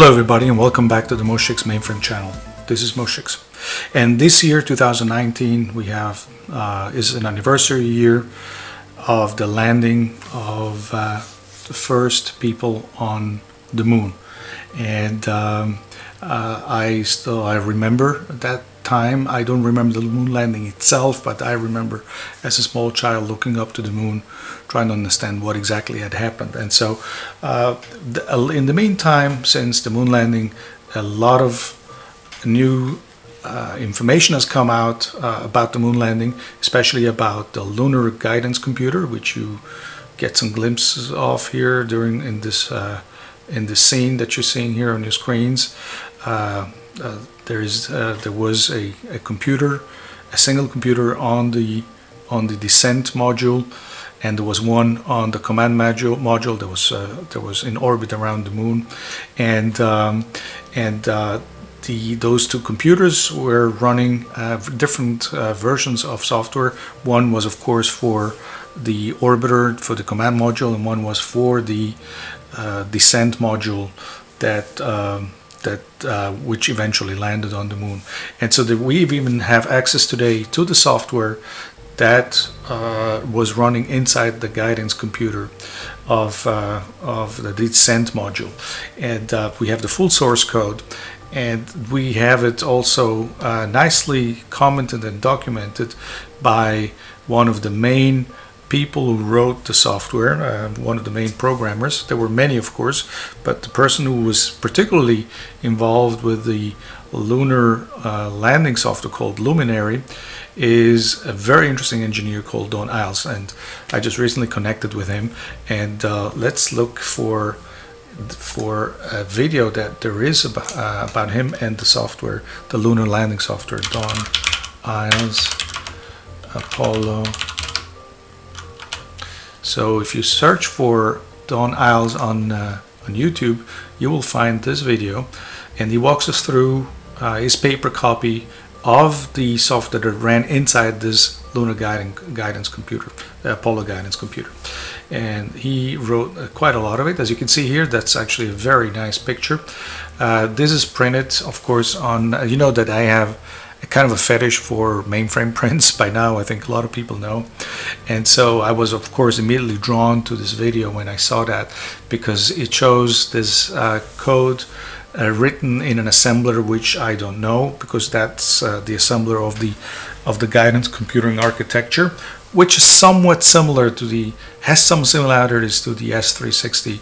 Hello everybody and welcome back to the Moshix mainframe channel. This is Moshix. And this year 2019 we have uh, is an anniversary year of the landing of uh, the first people on the moon. And um, uh, I still I remember that time. I don't remember the moon landing itself, but I remember as a small child looking up to the moon, trying to understand what exactly had happened. And so, uh, the, in the meantime, since the moon landing, a lot of new uh, information has come out uh, about the moon landing, especially about the lunar guidance computer, which you get some glimpses of here during in this uh, in the scene that you're seeing here on your screens. Uh, uh, there is uh, there was a, a computer, a single computer on the on the descent module, and there was one on the command module. Module that was uh, that was in orbit around the moon, and um, and uh, the those two computers were running uh, different uh, versions of software. One was of course for the orbiter for the command module, and one was for the descent module that. Um, that uh, which eventually landed on the moon. And so that we even have access today to the software that uh, was running inside the guidance computer of, uh, of the descent module. And uh, we have the full source code and we have it also uh, nicely commented and documented by one of the main people who wrote the software, uh, one of the main programmers. There were many, of course, but the person who was particularly involved with the lunar uh, landing software called Luminary is a very interesting engineer called Don Eyles, and I just recently connected with him. And uh, let's look for for a video that there is about, uh, about him and the software, the lunar landing software, Don Eyles Apollo. So if you search for Don Eyles on, uh, on YouTube, you will find this video. And he walks us through uh, his paper copy of the software that ran inside this lunar guiding, guidance computer, the Apollo guidance computer. And he wrote uh, quite a lot of it. As you can see here, that's actually a very nice picture. Uh, this is printed, of course, on, uh, you know that I have a kind of a fetish for mainframe prints by now I think a lot of people know and so I was of course immediately drawn to this video when I saw that because it shows this uh, code uh, written in an assembler which I don't know because that's uh, the assembler of the of the guidance computing architecture which is somewhat similar to the has some similarities to the S360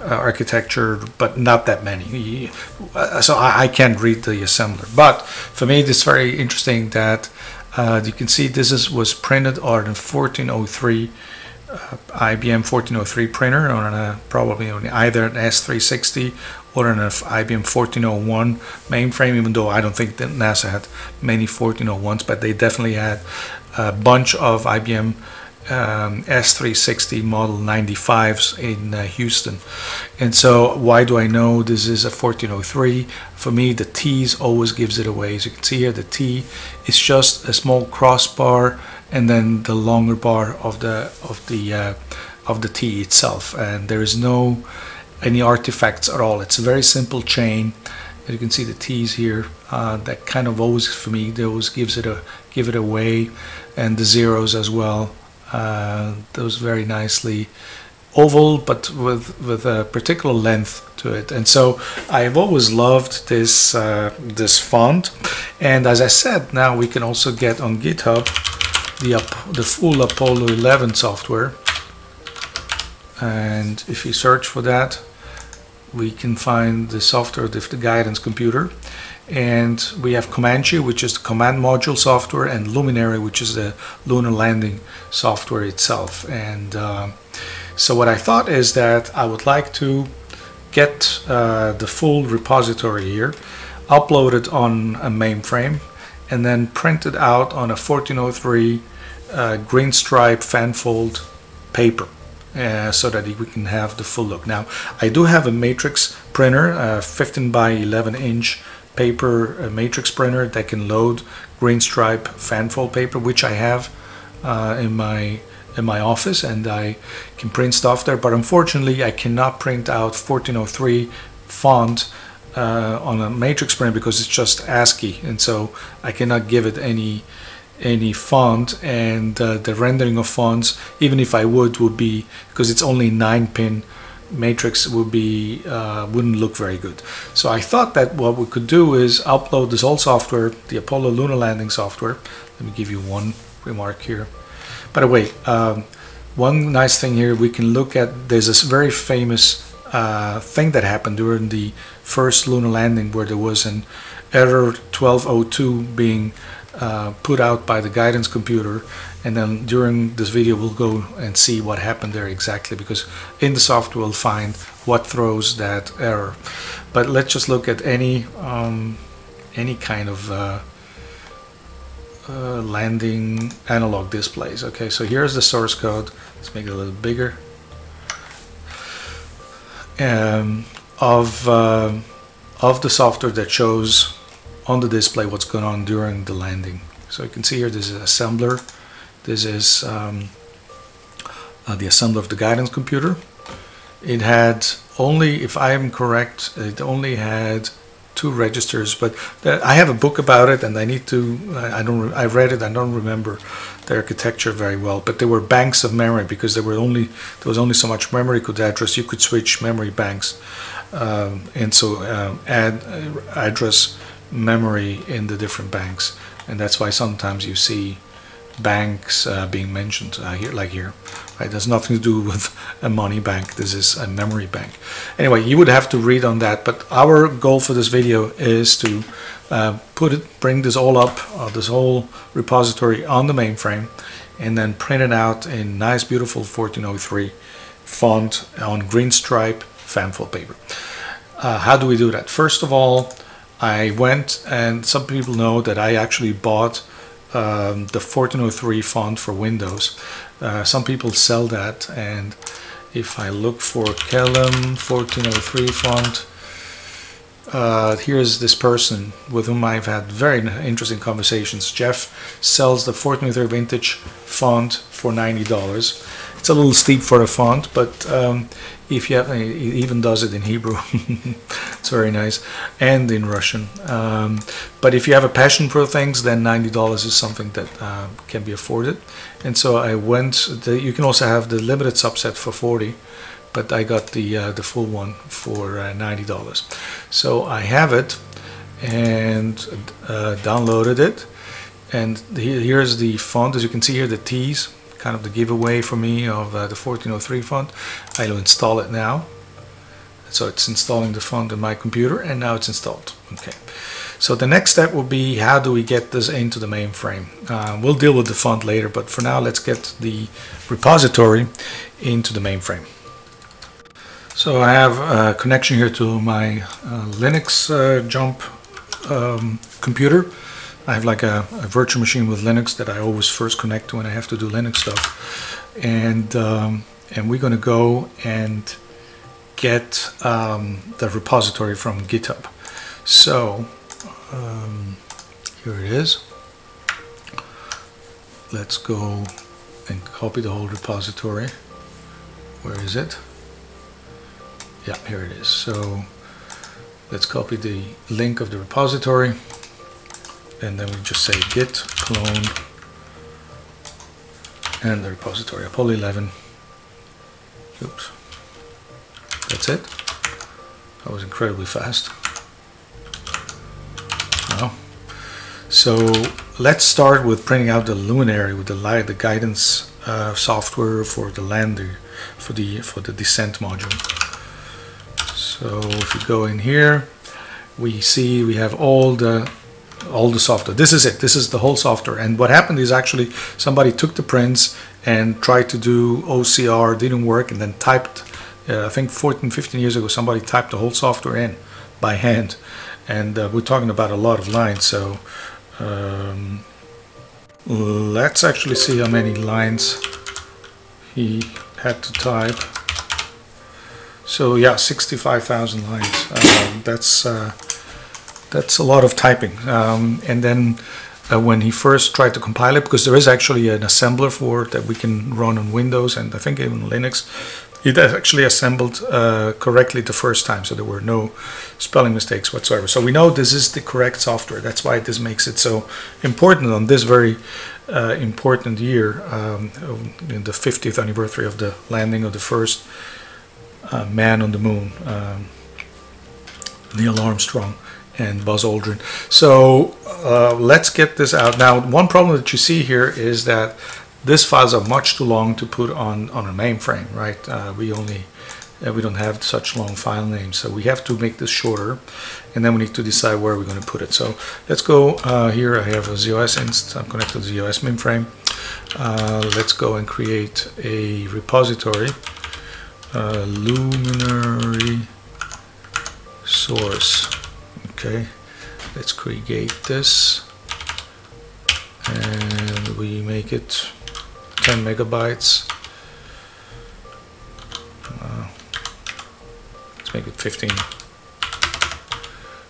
uh, architecture, but not that many. Uh, so I, I, can't read the assembler. But for me, it's very interesting that uh, you can see this is was printed on a 1403 uh, IBM 1403 printer on a, probably on either an S360 or an IBM 1401 mainframe. Even though I don't think that NASA had many 1401s, but they definitely had a bunch of IBM um, S360 Model 95s in uh, Houston. And so why do I know this is a 1403? For me, the T's always gives it away. As you can see here, the T is just a small crossbar and then the longer bar of the of the uh, of the T itself. And there is no any artifacts at all. It's a very simple chain. As you can see the T's here, uh, that kind of always for me, those gives it a give it away, and the zeros as well uh, those very nicely oval but with with a particular length to it and so I've always loved this uh, this font and as I said now we can also get on github the the full Apollo 11 software and if you search for that we can find the software of the guidance computer. And we have Comanche which is the command module software and Luminary which is the lunar landing software itself. And uh, so what I thought is that I would like to get uh, the full repository here upload it on a mainframe and then print it out on a 1403 uh, green stripe fanfold paper uh, so that we can have the full look. Now I do have a matrix printer, uh, 15 by 11 inch paper matrix printer that can load green stripe fanfold paper, which I have uh, in my in my office, and I can print stuff there. But unfortunately, I cannot print out 1403 font uh, on a matrix print because it's just ASCII and so I cannot give it any any font and uh, the rendering of fonts even if I would would be because it's only 9 pin matrix would be uh, wouldn't look very good. So I thought that what we could do is upload this old software the Apollo lunar landing software. Let me give you one remark here. By the way um, one nice thing here we can look at there's this very famous uh, thing that happened during the first lunar landing where there was an error 1202 being uh, put out by the guidance computer and then during this video we'll go and see what happened there exactly because in the software we'll find what throws that error. But let's just look at any um, any kind of uh, uh, landing analog displays. Okay so here's the source code. Let's make it a little bigger. Um, of uh, of the software that shows on the display what's going on during the landing. So you can see here this is assembler. This is um, uh, the assembler of the guidance computer. It had only, if I am correct, it only had two registers, but I have a book about it and I need to, I don't, I read it, I don't remember the architecture very well, but there were banks of memory because there were only, there was only so much memory could address, you could switch memory banks. Um, and so um, add uh, address memory in the different banks. And that's why sometimes you see banks uh, being mentioned uh, here like here right? There's nothing to do with a money bank. This is a memory bank. Anyway you would have to read on that but our goal for this video is to uh, put it bring this all up uh, this whole repository on the mainframe and then print it out in nice beautiful 1403 font on green stripe fanfold paper. Uh, how do we do that? First of all I went and some people know that I actually bought um, the 1403 font for Windows. Uh, some people sell that and if I look for Kellem 1403 font, uh, here's this person with whom I've had very interesting conversations. Jeff sells the 1403 vintage font for $90. It's a little steep for a font, but um, if you have, it even does it in Hebrew. it's very nice, and in Russian. Um, but if you have a passion for things, then ninety dollars is something that uh, can be afforded. And so I went. The, you can also have the limited subset for forty, but I got the uh, the full one for uh, ninety dollars. So I have it and uh, downloaded it. And here's the font, as you can see here, the T's kind of the giveaway for me of uh, the 1403 font. I'll install it now. So it's installing the font in my computer and now it's installed. Okay. So the next step will be how do we get this into the mainframe. Uh, we'll deal with the font later, but for now let's get the repository into the mainframe. So I have a connection here to my uh, Linux uh, jump um, computer. I have like a, a, virtual machine with Linux that I always first connect to when I have to do Linux stuff. And, um, and we're going to go and get um, the repository from GitHub. So um, here it is. Let's go and copy the whole repository. Where is it? Yeah, here it is. So let's copy the link of the repository and then we just say git clone and the repository Apollo 11 oops. That's it. That was incredibly fast. Well so let's start with printing out the luminary with the light the guidance uh, software for the lander for the for the descent module. So if you go in here we see we have all the all the software. This is it. This is the whole software. And what happened is actually somebody took the prints and tried to do OCR, didn't work, and then typed, uh, I think 14, 15 years ago, somebody typed the whole software in by hand. And uh, we're talking about a lot of lines. So um, let's actually see how many lines he had to type. So yeah, 65,000 lines. Uh, that's uh, that's a lot of typing. Um, and then uh, when he first tried to compile it, because there is actually an assembler for it that we can run on Windows and I think even Linux, it actually assembled uh, correctly the first time, so there were no spelling mistakes whatsoever. So we know this is the correct software. That's why this makes it so important on this very uh, important year, um, in the 50th anniversary of the landing of the first uh, man on the moon, um, Neil Armstrong and Buzz Aldrin. So uh, let's get this out. Now, one problem that you see here is that these files are much too long to put on, on a mainframe, right? Uh, we only, uh, we don't have such long file names, so we have to make this shorter, and then we need to decide where we're going to put it. So let's go uh, here. I have a ZOS instance. I'm connected to the ZOS mainframe. Uh, let's go and create a repository, uh, Luminary source. Okay, let's create this, and we make it 10 megabytes. Uh, let's make it 15.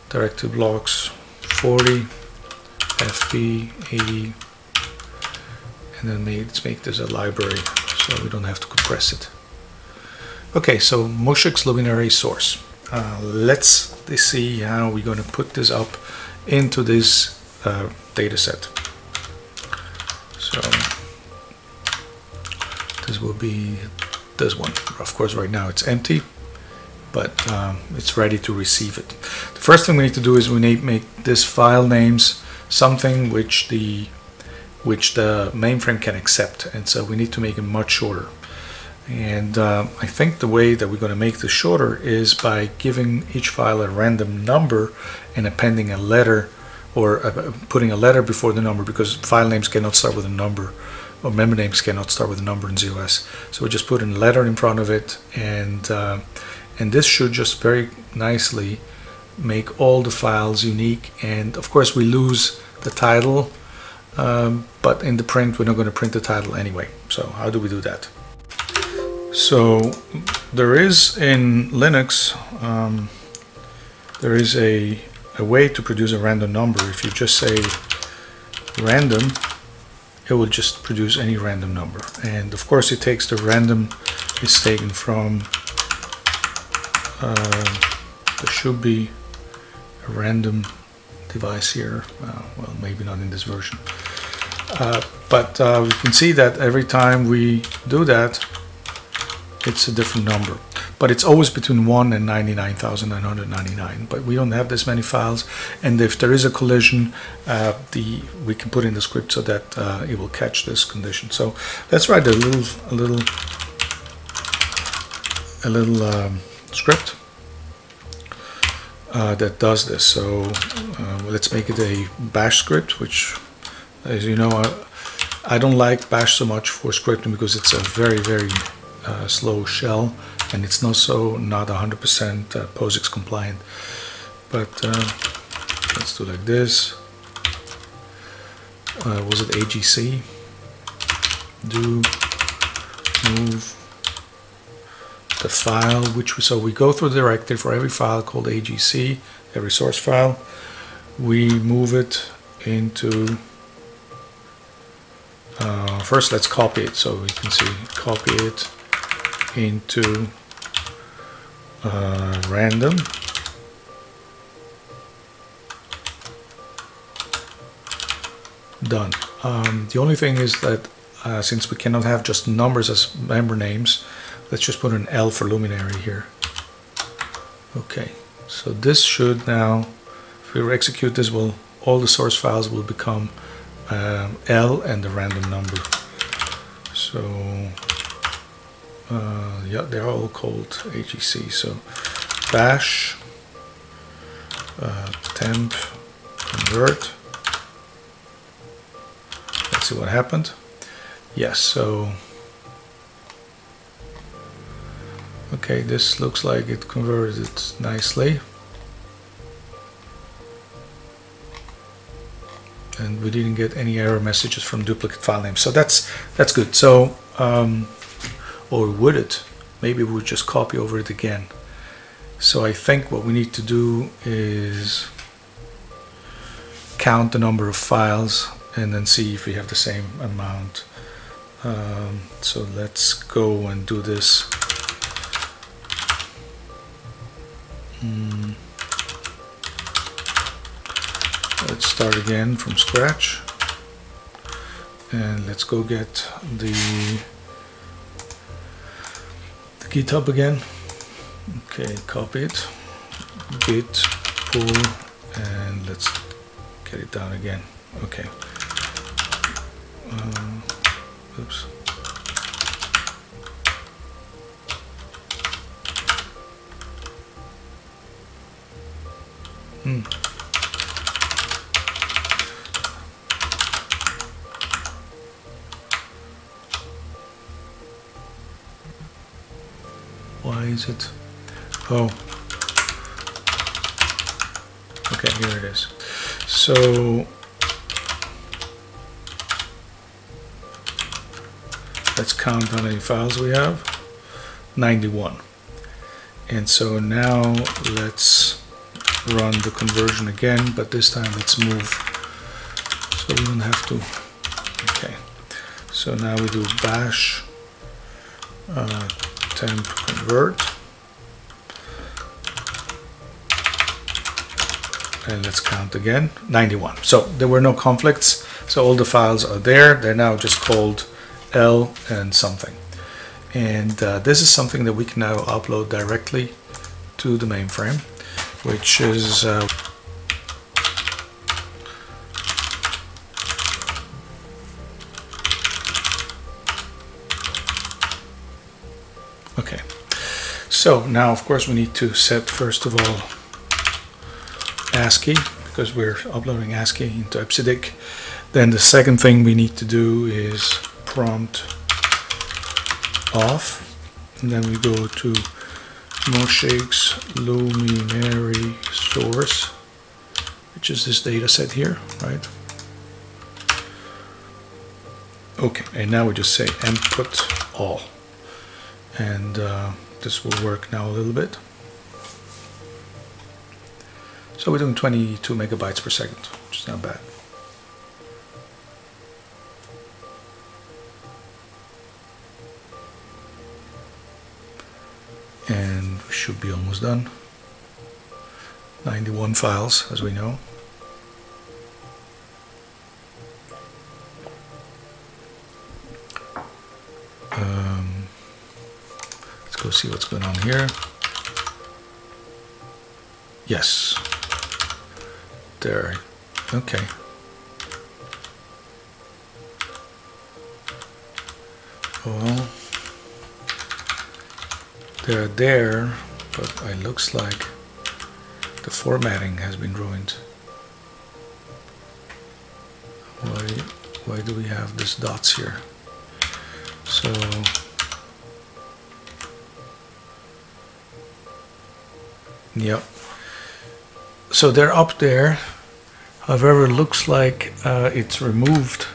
Directory blocks 40, FB 80, and then let's make this a library so we don't have to compress it. Okay, so Moshix Luminary source. Uh, let's see how we're going to put this up into this uh, data set. So this will be this one. Of course, right now it's empty, but um, it's ready to receive it. The first thing we need to do is we need to make this file names something which the which the mainframe can accept, and so we need to make it much shorter. And uh, I think the way that we're going to make this shorter is by giving each file a random number and appending a letter or uh, putting a letter before the number because file names cannot start with a number or member names cannot start with a number in ZOS. So we just put a letter in front of it and uh, and this should just very nicely make all the files unique and of course we lose the title um, but in the print we're not going to print the title anyway. So how do we do that? So there is in Linux um, there is a, a way to produce a random number. If you just say random it will just produce any random number. And of course it takes the random is taken from uh, there should be a random device here. Uh, well maybe not in this version. Uh, but uh, we can see that every time we do that it's a different number. But it's always between 1 and 99,999 but we don't have this many files. And if there is a collision uh, the we can put in the script so that uh, it will catch this condition. So let's write a little a little a little um, script uh, that does this. So uh, let's make it a bash script which as you know I, I don't like bash so much for scripting because it's a very very slow shell and it's not so not 100% uh, POSIX compliant. But uh, let's do like this. Uh, was it AGC do move the file which we so we go through the directory for every file called AGC every source file. We move it into uh, first let's copy it. So we can see copy it into uh, random. Done. Um, the only thing is that uh, since we cannot have just numbers as member names let's just put an L for luminary here. Okay so this should now if we execute this will all the source files will become um, L and the random number. So uh, yeah, they're all called AGC. So bash uh, temp convert. Let's see what happened. Yes, so okay, this looks like it converted it nicely. And we didn't get any error messages from duplicate file names. So that's that's good. So um, or would it? Maybe we'll just copy over it again. So I think what we need to do is count the number of files and then see if we have the same amount. Um, so let's go and do this. Mm. Let's start again from scratch and let's go get the GitHub again. Okay, copy it. Git pull and let's get it down again. Okay. Um, oops. Hmm. Is it? Oh. Okay, here it is. So let's count how many files we have. 91. And so now let's run the conversion again, but this time let's move so we don't have to. Okay. So now we do bash uh, temp convert. And let's count again, 91. So there were no conflicts. So all the files are there. They're now just called L and something. And uh, this is something that we can now upload directly to the mainframe, which is uh, Okay, so now of course we need to set first of all ASCII because we're uploading ASCII into EBCDIC. Then the second thing we need to do is prompt off and then we go to Moshix Luminary source which is this data set here, right? Okay, and now we just say input all and uh, this will work now a little bit. So we're doing 22 megabytes per second, which is not bad. And we should be almost done. 91 files, as we know. Um, go see what's going on here. Yes. There. Okay. Well, they're there, but it looks like the formatting has been ruined. Why, why do we have these dots here? So, yep. So they're up there. However, it looks like uh, it's removed.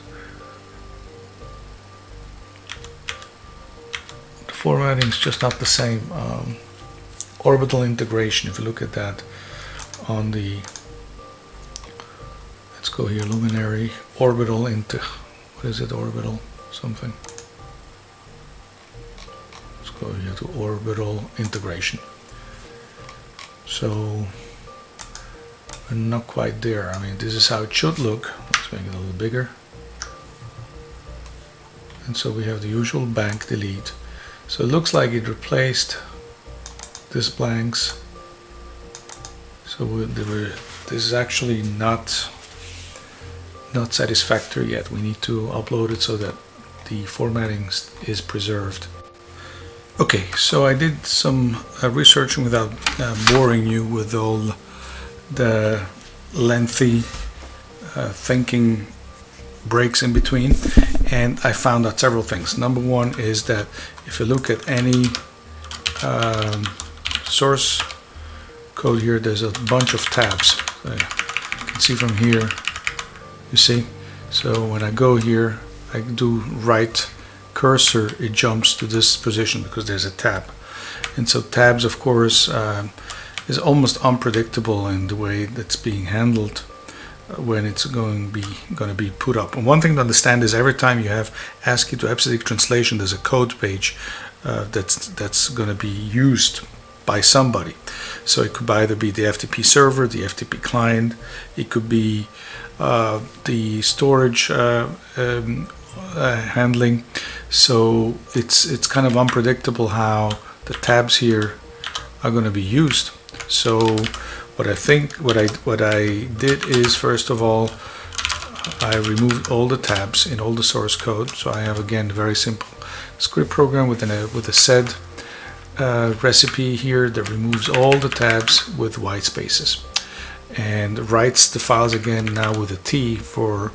The formatting is just not the same. Um, orbital integration, if you look at that on the, let's go here, luminary, orbital into, what is it, orbital something. Let's go here to orbital integration. So we're not quite there. I mean, this is how it should look. Let's make it a little bigger. And so we have the usual bank delete. So it looks like it replaced this blanks. So we, were, this is actually not not satisfactory yet. We need to upload it so that the formatting is preserved. Okay, so I did some uh, researching without uh, boring you with all the lengthy uh, thinking breaks in between and I found out several things. Number one is that if you look at any um, source code here, there's a bunch of tabs. you can see from here, you see? So when I go here, I do right cursor, it jumps to this position because there's a tab. And so tabs, of course, uh, is almost unpredictable in the way that's being handled uh, when it's going to be going to be put up. And one thing to understand is every time you have ASCII to EBCDIC translation, there's a code page uh, that's that's going to be used by somebody. So it could either be the FTP server, the FTP client, it could be uh, the storage uh, um, uh, handling. So it's it's kind of unpredictable how the tabs here are going to be used. So what I think what I what I did is first of all I removed all the tabs in all the source code. So I have again a very simple script program within a with a sed uh, recipe here that removes all the tabs with white spaces and writes the files again now with a T for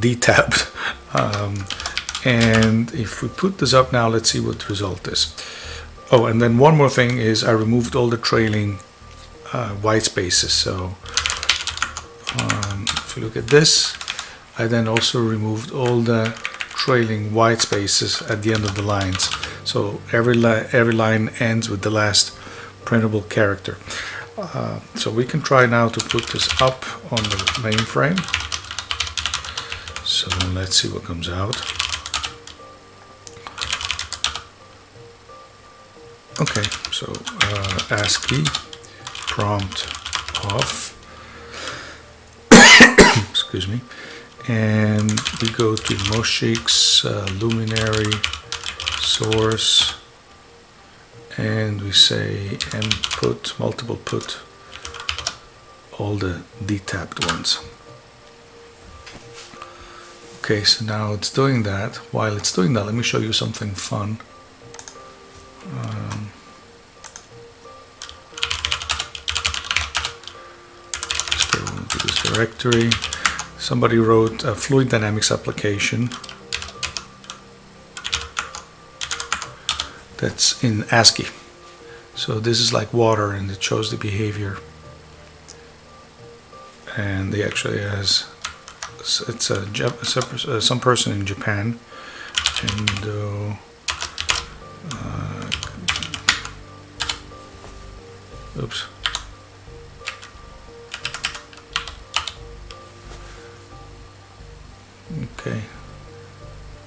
detabbed. Um, and if we put this up now, let's see what the result is. Oh, and then one more thing is I removed all the trailing uh, white spaces. So um, if you look at this, I then also removed all the trailing white spaces at the end of the lines. So every, li every line ends with the last printable character. Uh, so we can try now to put this up on the mainframe. So let's see what comes out. Okay, so uh, ASCII prompt off. Excuse me. And we go to Moshix uh, luminary source and we say input multiple put all the detabbed ones okay so now it's doing that while it's doing that let me show you something fun um, let's go into this directory somebody wrote a fluid dynamics application that's in ASCII. So this is like water and it shows the behavior. And they actually has, it's a, uh, some person in Japan, Endoh, Okay,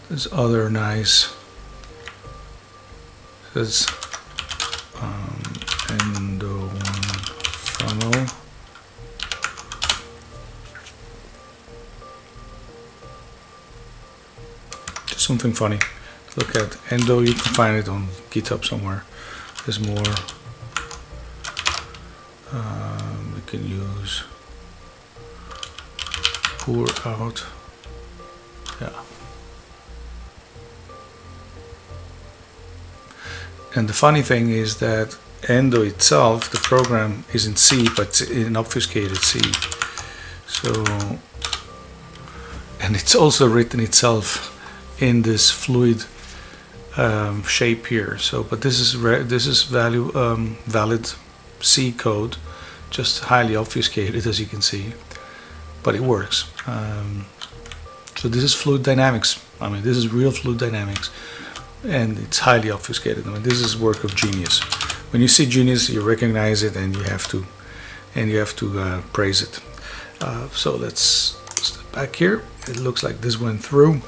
this other nice is um, endoh one funnel. Just something funny. Look at endoh you can find it on github somewhere. There's more. Um, we can use pour out yeah And the funny thing is that Endoh itself, the program is in C, but in obfuscated C. So, and it's also written itself in this fluid um, shape here. So, but this is this is value um, valid C code, just highly obfuscated as you can see, but it works. Um, so this is fluid dynamics. I mean, this is real fluid dynamics and it's highly obfuscated. I mean, this is work of genius. When you see genius, you recognize it, and you have to, and you have to uh, praise it. Uh, so let's step back here. It looks like this went through,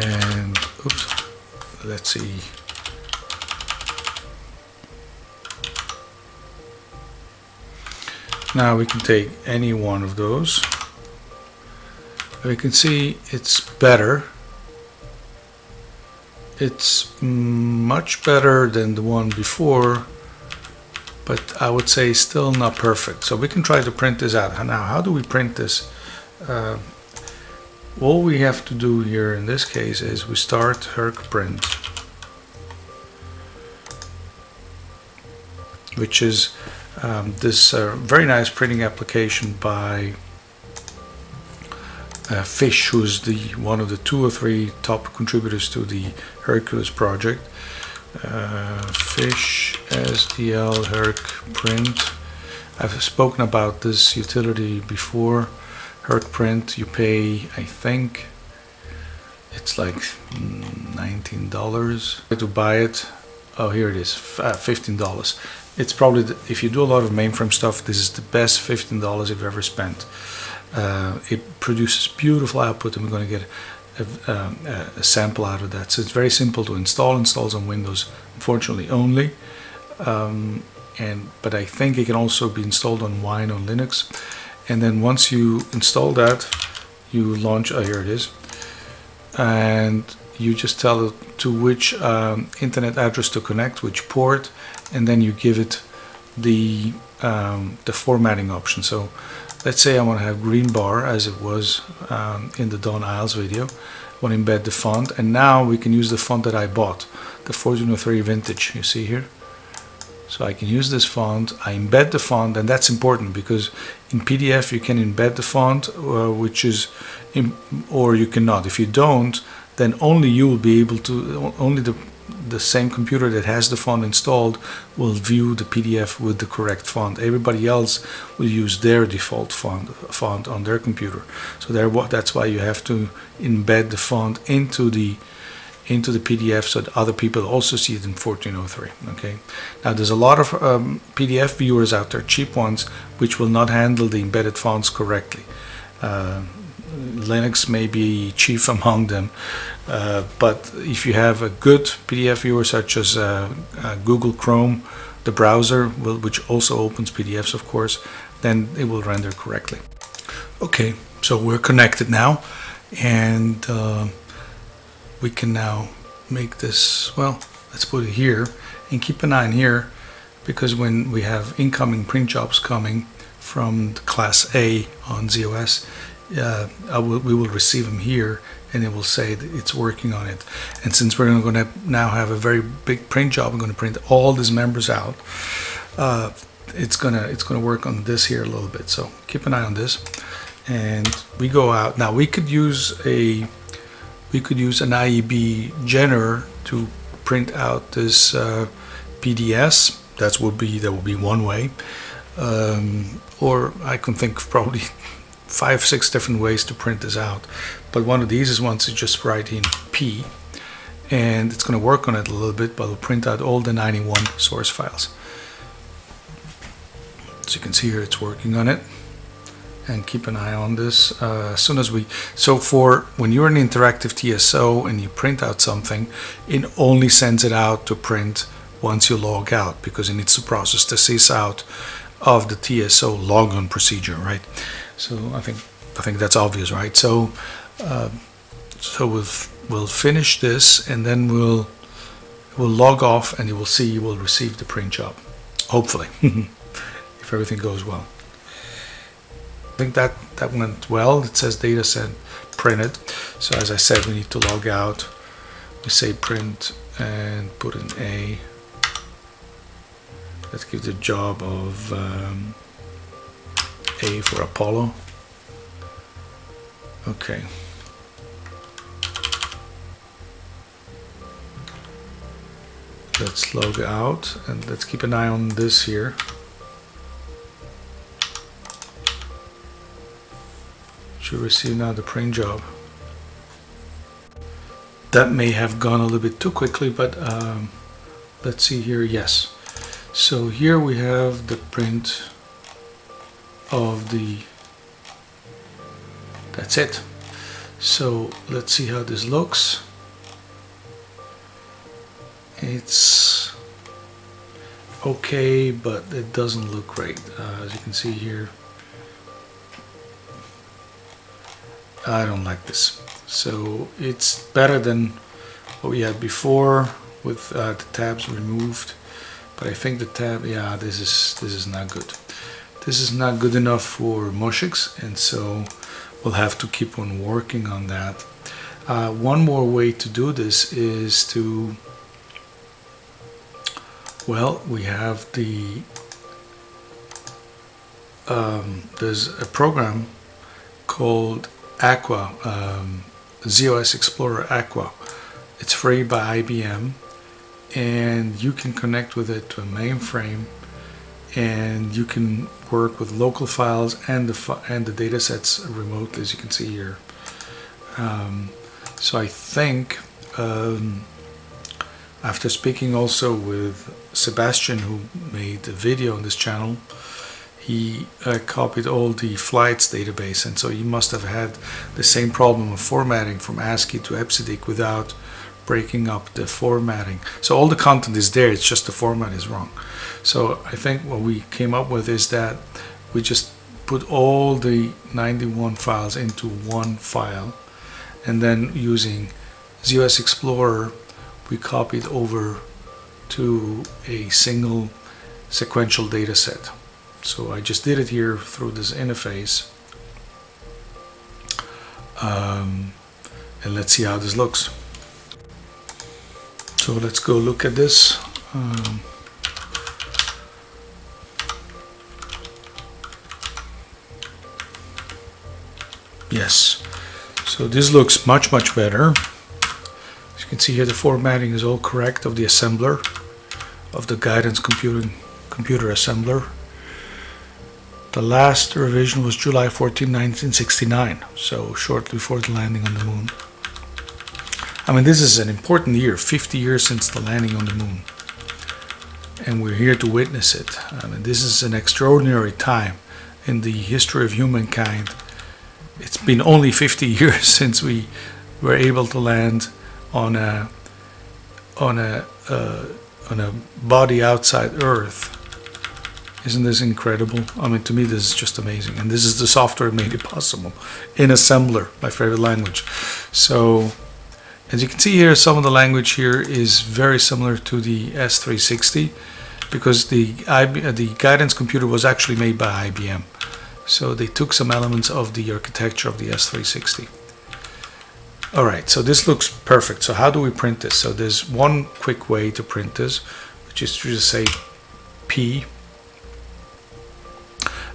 and oops, let's see. Now we can take any one of those. We can see it's better. It's much better than the one before but I would say still not perfect. So we can try to print this out. Now how do we print this? Uh, all we have to do here in this case is we start Herc print which is um, this uh, very nice printing application by uh, Fish, who's the one of the two or three top contributors to the Hercules project. Uh, Fish SDL Herc print. I've spoken about this utility before. Herc print, you pay, I think, it's like $19 to buy it. Oh, here it is, uh, $15. It's probably, the, if you do a lot of mainframe stuff, this is the best $15 you've ever spent. Uh, it produces beautiful output and we're going to get a, um, a, sample out of that. So it's very simple to install. Installs on Windows, unfortunately, only. Um, and but I think it can also be installed on Wine on Linux. And then once you install that, you launch. Oh, here it is. And you just tell it to which um, internet address to connect, which port, and then you give it the um, the formatting option. So let's say I want to have green bar as it was um, in the Don Eyles video. I want to embed the font, and now we can use the font that I bought, the 1403 Vintage. You see here. So I can use this font, I embed the font, and that's important because in PDF you can embed the font, uh, which is, or you cannot. If you don't, then only you will be able to, only the, the same computer that has the font installed will view the PDF with the correct font. Everybody else will use their default font, font on their computer. So that's why you have to embed the font into the into the PDF so that other people also see it in 1403 okay now there's a lot of um, PDF viewers out there cheap ones which will not handle the embedded fonts correctly uh, Linux may be chief among them, uh, but if you have a good PDF viewer such as uh, uh, Google Chrome, the browser, will, which also opens PDFs of course, then it will render correctly. Okay, so we're connected now and uh, we can now make this, well, let's put it here and keep an eye on here because when we have incoming print jobs coming from class A on ZOS, uh, will, we will receive them here and it will say that it's working on it. And since we're going to now have a very big print job, I'm going to print all these members out. Uh, it's gonna it's gonna work on this here a little bit. So keep an eye on this. And we go out now. We could use a we could use an IEBGENER to print out this uh, PDS. That would be that would be one way. Um, or I can think probably five, six different ways to print this out. But one of these is once you just write in P and it's going to work on it a little bit, but it'll print out all the 91 source files. So you can see here it's working on it and keep an eye on this uh, as soon as we so for when you're an interactive TSO and you print out something it only sends it out to print once you log out because it needs to process the SYSOUT of the TSO logon procedure right so I think I think that's obvious, right? So uh, so we'll we'll finish this and then we'll we'll log off and you will see you will receive the print job, hopefully, if everything goes well. I think that that went well. It says data set printed. So as I said, we need to log out. We say print and put an A. Let's give the job of um, a for Apollo. Okay. Let's log out and let's keep an eye on this here. Should receive now the print job. That may have gone a little bit too quickly, but um, let's see here. Yes. So here we have the print of the that's it. So let's see how this looks. It's okay but it doesn't look great. Uh, as you can see here I don't like this. So it's better than what we had before with uh, the tabs removed. But I think the tab yeah this is this is not good this is not good enough for Moshix and so we'll have to keep on working on that. Uh, one more way to do this is to well we have the um, there's a program called Aqua um, ZOS Explorer Aqua it's free by IBM and you can connect with it to a mainframe and you can work with local files and the and the data sets remotely as you can see here um, so I think um, after speaking also with Sebastian who made the video on this channel he uh, copied all the flights database and so he must have had the same problem of formatting from ASCII to EBCDIC without breaking up the formatting. So all the content is there, it's just the format is wrong. So I think what we came up with is that we just put all the 91 files into one file and then using z/OS Explorer we copied over to a single sequential data set. So I just did it here through this interface. Um, and let's see how this looks. So let's go look at this. Um, yes, so this looks much, much better. As you can see here, the formatting is all correct of the assembler, of the guidance computing computer assembler. The last revision was July 14, 1969, so shortly before the landing on the moon. I mean, this is an important year, 50 years since the landing on the moon. And we're here to witness it. I mean, this is an extraordinary time in the history of humankind. It's been only 50 years since we were able to land on a on a uh, on a body outside Earth isn't this incredible? I mean, to me, this is just amazing. And this is the software that made it possible in assembler, my favorite language. So, as you can see here, some of the language here is very similar to the S360 because the, the guidance computer was actually made by IBM. So they took some elements of the architecture of the S360. All right, so this looks perfect. So how do we print this? So there's one quick way to print this, which is to just say P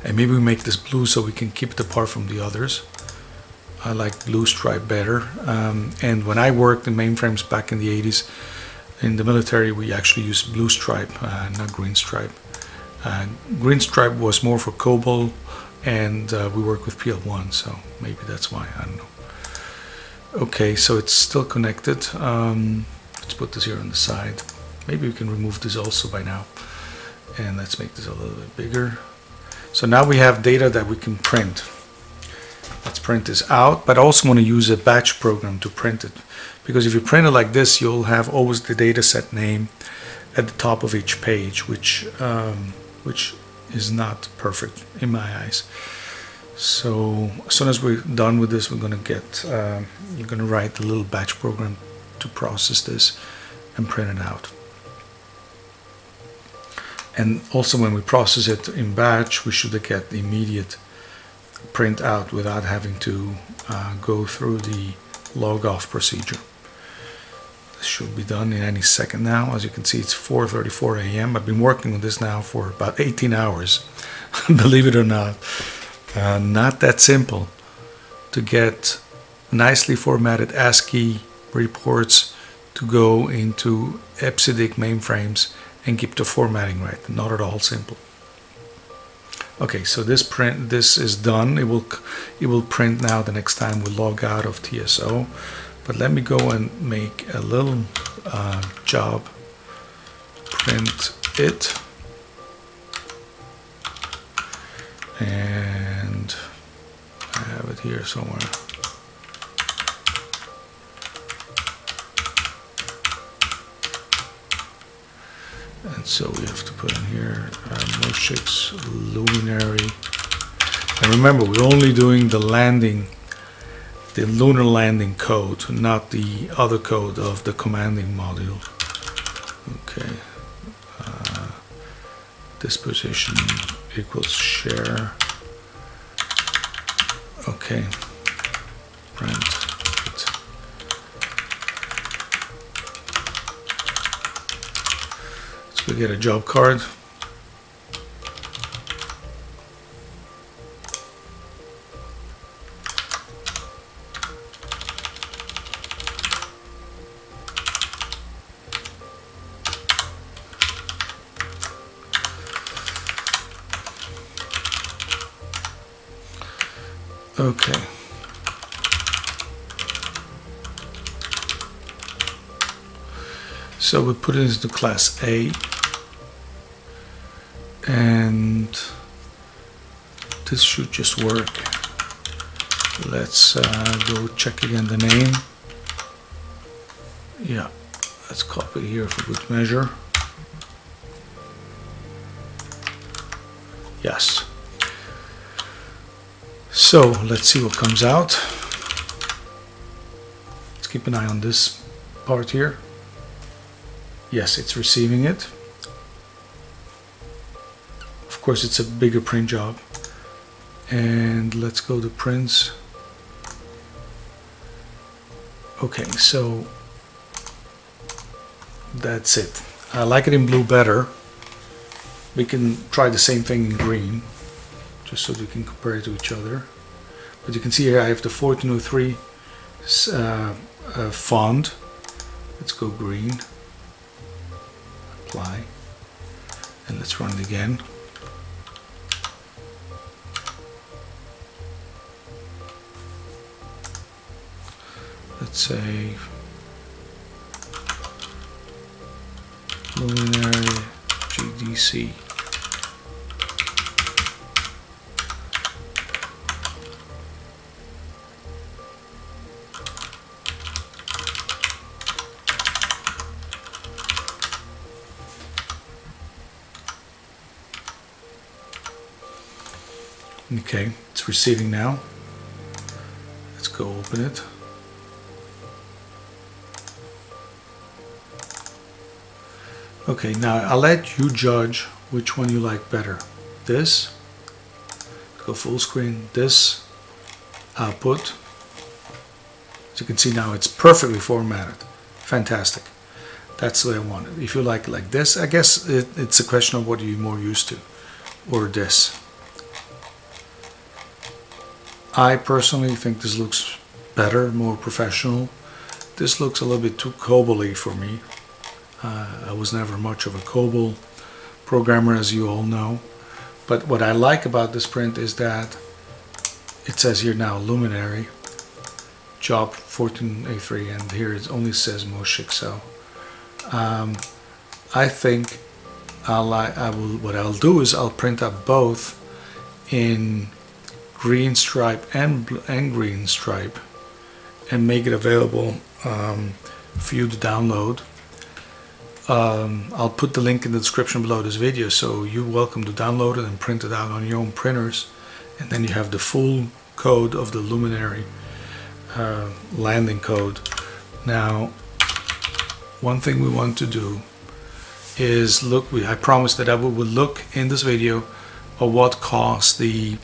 and maybe we make this blue so we can keep it apart from the others I like blue stripe better um, and when I worked in mainframes back in the 80s in the military we actually used blue stripe uh, not green stripe uh, green stripe was more for COBOL and uh, we work with PL1 so maybe that's why I don't know. Okay so it's still connected. Um, let's put this here on the side. Maybe we can remove this also by now. And let's make this a little bit bigger. So now we have data that we can print. Let's print this out, but I also want to use a batch program to print it. Because if you print it like this, you'll have always the data set name at the top of each page, which, um, which is not perfect in my eyes. So as soon as we're done with this, we're going to get, uh, you're going to write the little batch program to process this and print it out. And also when we process it in batch, we should get the immediate print out without having to uh, go through the log off procedure. Should be done in any second now. As you can see, it's 4.34 a.m. I've been working on this now for about 18 hours, believe it or not. Uh, not that simple to get nicely formatted ASCII reports to go into EBCDIC mainframes and keep the formatting right. Not at all simple. Okay, so this print, this is done. It will, it will print now the next time we log out of TSO. But let me go and make a little uh, job. Print it. And I have it here somewhere. and so we have to put in here uh, luminary and remember we're only doing the landing the lunar landing code not the other code of the commanding module. Okay. Uh, equals share. Okay. Print We get a job card. Okay. So we put it into class A and this should just work. Let's uh, go check again the name. Yeah let's copy here for good measure so let's see what comes out. Let's keep an eye on this part here. Yes it's receiving it. Of course it's a bigger print job. And let's go to prints. Okay so that's it. I like it in blue better. We can try the same thing in green just so we can compare it to each other but you can see here I have the 1403 uh, uh, font. Let's go green. Apply. And let's run it again. Let's say luminary GDC Okay, it's receiving now. Let's go open it. Okay, now I'll let you judge which one you like better. This, go full screen, this output. As you can see now, it's perfectly formatted. Fantastic. That's the way I want it. If you like like this, I guess it, it's a question of what you're more used to, or this. I personally think this looks better, more professional. This looks a little bit too COBOL for me. Uh, I was never much of a COBOL programmer, as you all know. But what I like about this print is that it says here now Luminary, job 14A3, and here it only says Moshix. So um, I think I'll, I will, what I'll do is I'll print up both in green stripe and, and green stripe and make it available um, for you to download. Um, I'll put the link in the description below this video so you're welcome to download it and print it out on your own printers and then you have the full code of the luminary uh, landing code. Now one thing we want to do is look, we, I promised that I would look in this video of what caused the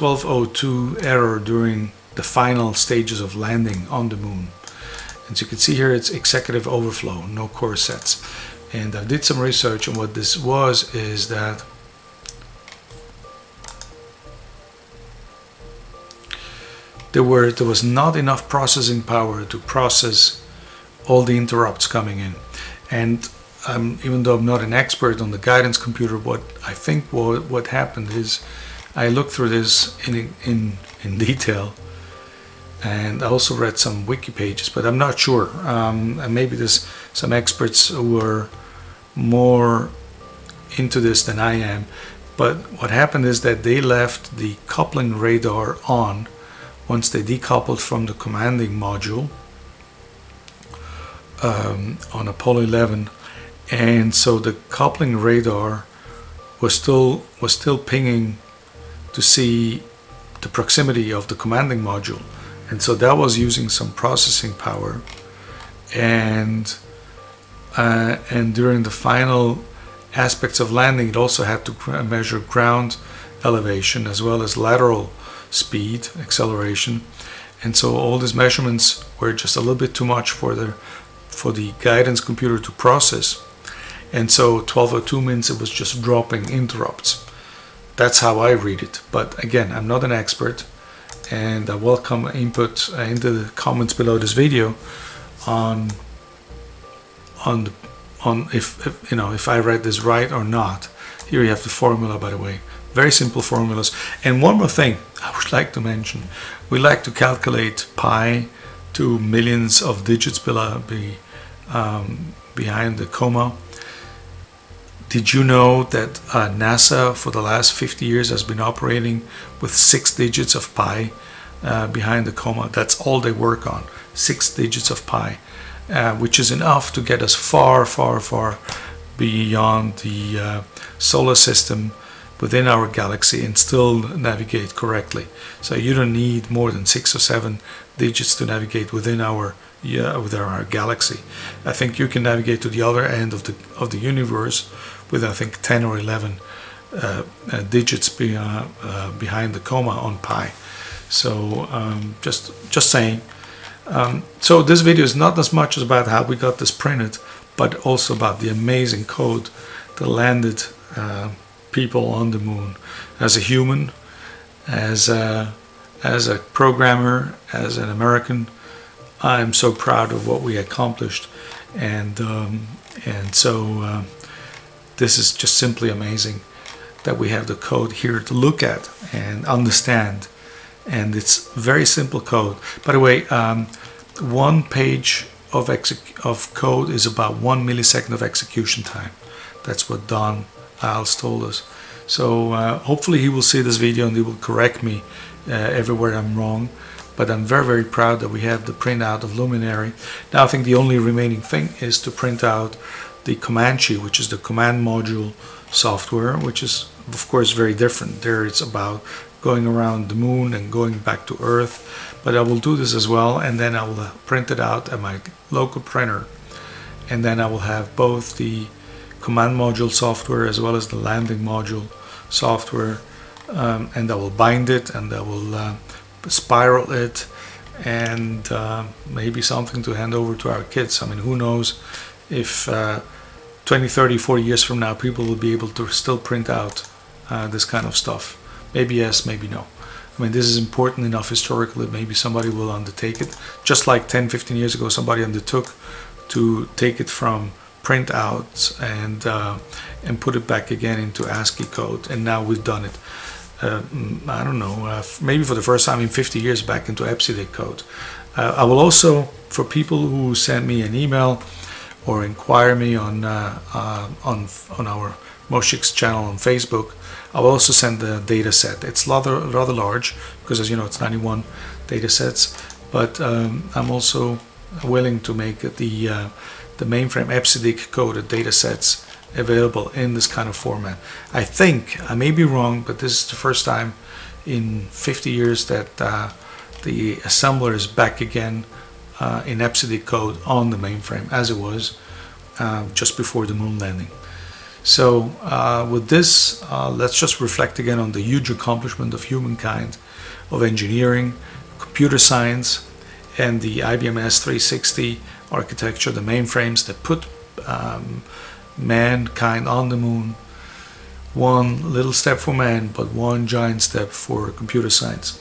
1202 error during the final stages of landing on the moon. As you can see here, it's executive overflow, no core sets. And I did some research and what this was is that there were there was not enough processing power to process all the interrupts coming in. And um, even though I'm not an expert on the guidance computer, what I think what, what happened is I looked through this in, in, in detail and I also read some wiki pages, but I'm not sure. Um, maybe there's some experts who are more into this than I am. But what happened is that they left the coupling radar on once they decoupled from the commanding module um, on Apollo 11, and so the coupling radar was still was still pinging to see the proximity of the commanding module. And so that was using some processing power. And uh, and during the final aspects of landing it also had to measure ground elevation as well as lateral speed acceleration. And so all these measurements were just a little bit too much for the for the guidance computer to process. And so 1202 means it was just dropping interrupts that's how I read it. But again, I'm not an expert and I welcome input in the comments below this video on on on if, if, you know if I read this right or not. Here you have the formula by the way. Very simple formulas. And one more thing I would like to mention. We like to calculate pi to millions of digits below, be, um, behind the comma Did you know that uh, NASA for the last 50 years has been operating with six digits of pi uh, behind the coma? That's all they work on, six digits of pi, uh, which is enough to get us far, far, far beyond the uh, solar system within our galaxy and still navigate correctly. So you don't need more than six or seven digits to navigate within our yeah, within our galaxy. I think you can navigate to the other end of the of the universe with I think 10 or 11 uh, uh, digits be, uh, uh, behind the comma on pi. So um, just just saying. Um, so this video is not as much about how we got this printed, but also about the amazing code that landed uh, people on the moon. As a human, as a, as a programmer, as an American, I'm so proud of what we accomplished, and um, and so. Uh, this is just simply amazing that we have the code here to look at and understand. And it's very simple code. By the way, um, one page of, of code is about one millisecond of execution time. That's what Don Eyles told us. So uh, hopefully he will see this video and he will correct me uh, everywhere I'm wrong. But I'm very, very proud that we have the printout of Luminary. Now I think the only remaining thing is to print out the Comanche, which is the command module software, which is of course very different. There it's about going around the moon and going back to Earth. But I will do this as well, and then I will print it out at my local printer, and then I will have both the command module software as well as the landing module software, um, and I will bind it and I will uh, spiral it and uh, maybe something to hand over to our kids. I mean, who knows if uh, 20, 30, 40 years from now, people will be able to still print out uh, this kind of stuff. Maybe yes, maybe no. I mean, this is important enough historically maybe somebody will undertake it. Just like 10, 15 years ago, somebody undertook to take it from printouts and uh, and put it back again into ASCII code, and now we've done it. Uh, mm, I don't know, uh, maybe for the first time in 50 years back into EBCDIC code. Uh, I will also, for people who send me an email or inquire me on uh, uh, on on our Moshix channel on Facebook. I'll also send the data set. It's rather rather large because as you know it's 91 data sets, but um, I'm also willing to make the uh, the mainframe EBCDIC coded data sets available in this kind of format. I think I may be wrong, but this is the first time in 50 years that uh, the assembler is back again uh, in EBCDIC code on the mainframe as it was uh, just before the moon landing. So uh, with this, uh, let's just reflect again on the huge accomplishment of humankind, of engineering, computer science, and the IBM S360 architecture, the mainframes that put um, mankind on the moon. One little step for man, but one giant step for computer science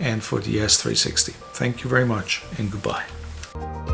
and for the S360. Thank you very much and goodbye.